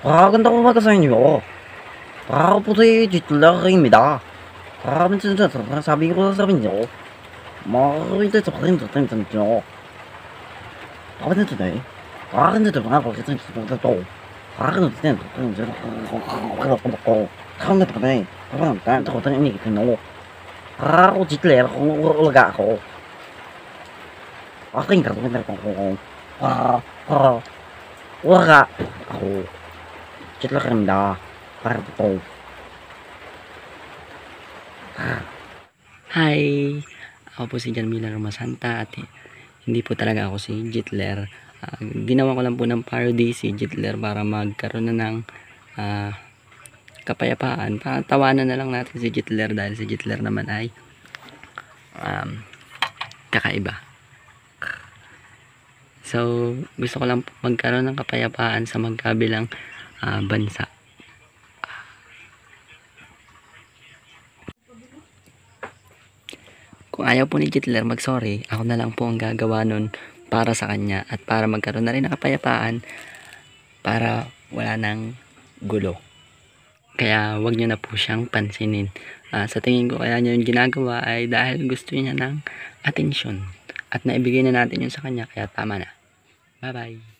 Maganda ko ba sa inyo? Para po si Jitler입니다. Maraming 진짜 sabi ko sa inyo. Makakita sa rin sa rin sa inyo. Bakit nito na eh? Bakit nito na ako kasi sa ito? Bakit nito na ako? Bakit nito na eh? Bakit nito ko tayo inikitin mo? Para ako Jitler kung ulaga ako. Aking gagawin na ako. Para, para, ulaga ako. Jitler입니 다. Para po. Hi! Ako po si Janmila Romasanta at hindi po talaga ako si Jitler. Ah, ginawa ko lang po ng parody si Jitler para magkaroon na ng ah, kapayapaan. Para tawanan na lang natin si Jitler dahil si Jitler naman ay um, kakaiba. So, gusto ko lang magkaroon ng kapayapaan sa magkabilang ah, bansa. Kung ayaw po ni Hitler mag-sorry, ako na lang po ang gagawa nun para sa kanya at para magkaroon na rin ng kapayapaan para wala nang gulo. Kaya wag niyo na po siyang pansinin. Ah, sa tingin ko kaya niya yung ginagawa ay dahil gusto niya ng atensyon. At naibigay na natin yun sa kanya kaya tama na. Bye bye.